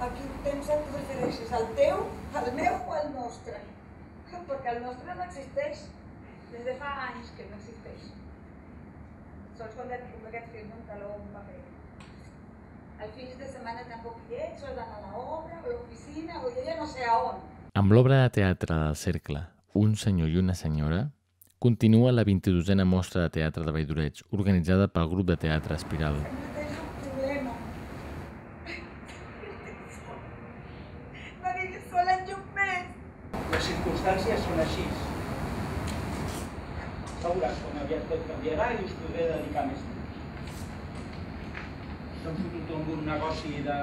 A quin temps et refereixes? Al teu, al meu o al nostre? Perquè el nostre no existeix. Des de fa anys que no existeix. Sols quan aquest film, un taló, un paper. El fins de setmana tampoc hi ets, o d'anar a l'obra, o a l'oficina, o jo ja no sé a on. Amb l'obra de teatre del Cercle, Un senyor i una senyora, continua la 22a mostra de teatre de Valldoreix, organitzada pel grup de teatre Espiral. No Sola en lluc més. Les circumstàncies són així. Veuràs com aviat tot canviarà i us podré dedicar més temps. S'han fotut amb un negoci de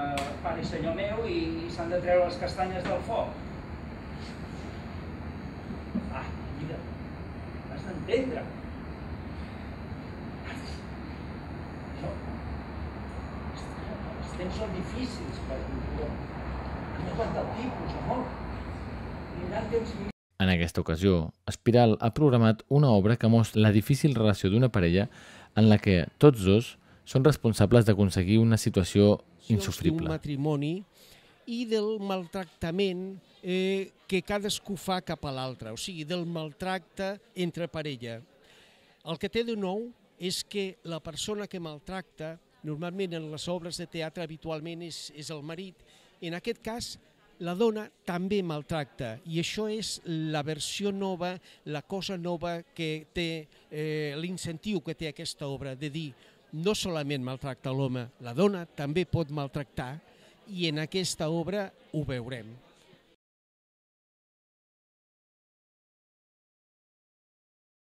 pare i senyor meu i, s'han de treure les castanyes del foc. Ah, mira, has d'entendre. Els temps són difícils per tothom. No és del tipus, amor. Vindran temps millors. En aquesta ocasió, Espiral ha programat una obra que mostra la difícil relació d'una parella en la que tots dos són responsables d'aconseguir una situació insufrible. matrimoni i del maltractament eh, que cadascú fa cap a l'altre, o sigui, del maltracte entre parella. El que té de nou és que la persona que maltracta, normalment en les obres de teatre habitualment és, és el marit, en aquest cas la dona també maltracta i això és la versió nova, la cosa nova que té eh, l'incentiu que té aquesta obra de dir no solament maltracta l'home, la dona també pot maltractar i en aquesta obra ho veurem.